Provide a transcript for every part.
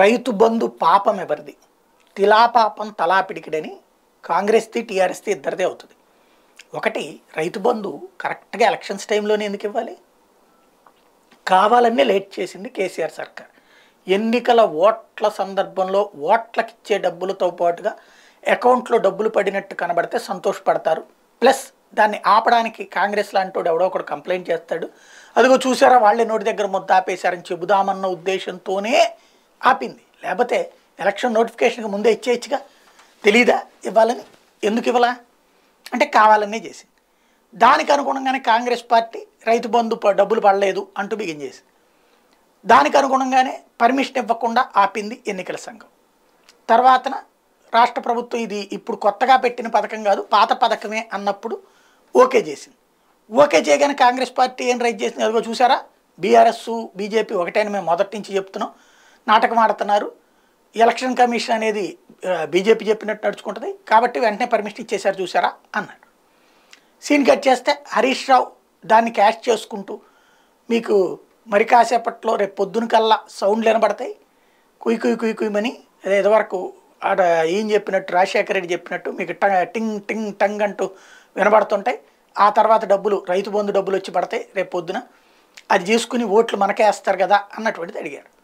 రైతు బంధు పాపం ఎవరిది? తిలా పాపం తలా పిడికిడని కాంగ్రెస్ది టీఆర్ఎస్ది ఇద్దరిదే అవుతుంది. ఒకటి రైతు బంధు కరెక్ట్గా ఎలక్షన్స్ టైంలోనే ఎందుకు ఇవ్వాలి? కావాలన్నీ లేట్ చేసింది కేసీఆర్ సర్కార్. ఎన్నికల ఓట్ల సందర్భంలో ఓట్లకి ఇచ్చే డబ్బులతో పాటుగా అకౌంట్లో డబ్బులు పడినట్టు కనబడితే సంతోషపడతారు. ప్లస్ దాన్ని ఆపడానికి కాంగ్రెస్ లాంటి ఎవడో ఒకడు కంప్లైంట్ చేస్తాడు. అదిగో చూసారా వాళ్ళే నోటి దగ్గర ముద్ద ఆపేశారని చెబుదామన్న ఉద్దేశంతోనే ఆపింది. లేకపోతే ఎలక్షన్ నోటిఫికేషన్కి ముందే ఇచ్చేయచ్చుగా? తెలీదా ఇవ్వాలని? ఎందుకు ఇవ్వాలా? అంటే కావాలనే చేసింది. దానికి అనుగుణంగానే కాంగ్రెస్ పార్టీ రైతు బంధు డబ్బులు పడలేదు అంటూ బిగిన్ చేసింది. దానికి అనుగుణంగానే పర్మిషన్ ఇవ్వకుండా ఆపింది ఎన్నికల సంఘం. తర్వాతన రాష్ట్ర ప్రభుత్వం ఇది ఇప్పుడు కొత్తగా పెట్టిన పథకం కాదు పాత పథకమే అన్నప్పుడు ఓకే చేసింది. ఓకే చేయగానే కాంగ్రెస్ పార్టీ ఏం రైట్ చేసింది? అదిగో చూసారా? బీఆర్ఎస్ బీజేపీ ఒకటైన మేము మొదటి నుంచి చెప్తున్నాం. నాటకం ఆడుతున్నారు. ఎలక్షన్ కమిషన్ అనేది బీజేపీ చెప్పినట్టు నడుచుకుంటుంది. కాబట్టి వెంటనే పర్మిషన్ ఇచ్చేశారు చూసారా అన్నాడు. సీన్ కట్ చేస్తే హరీష్ రావు దాన్ని క్యాష్ చేసుకుంటూ మీకు మరి కాసేపట్లో రేపు పొద్దున కల్లా సౌండ్లు వినబడతాయి. కుయ్ కుయ్ కుయ్ కుయ్యమని అదే ఇదివరకు ఆడ ఏం చెప్పినట్టు రాజశేఖర రెడ్డి చెప్పినట్టు మీకు ట- టింగ్ టింగ్ టంగ్ అంటూ వినబడుతుంటాయి. ఆ తర్వాత డబ్బులు రైతు బంధు డబ్బులు వచ్చి పడతాయి రేపు పొద్దున. అది చేసుకుని ఓట్లు మనకే వేస్తారు కదా అన్నటువంటిది అడిగారు.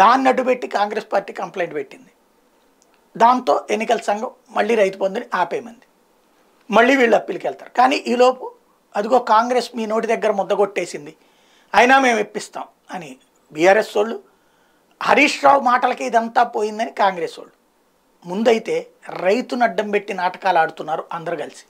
దాన్ని అడ్డుపెట్టి కాంగ్రెస్ పార్టీ కంప్లైంట్ పెట్టింది. దాంతో ఎన్నికల సంఘం మళ్ళీ రైతు బంధుని ఆపేయమంది మళ్ళీ వీళ్ళు అప్పీలకి వెళ్తారు. కానీ ఈలోపు అదిగో కాంగ్రెస్ మీ నోటి దగ్గర ముద్ద కొట్టేసింది. అయినా మేము ఇప్పిస్తాం అని బీఆర్ఎస్ వాళ్ళు హరీష్ రావు మాటలకి ఇదంతా పోయిందని కాంగ్రెస్ వాళ్ళు. ముందైతే రైతును అడ్డం పెట్టి నాటకాలు ఆడుతున్నారు అందరు కలిసి.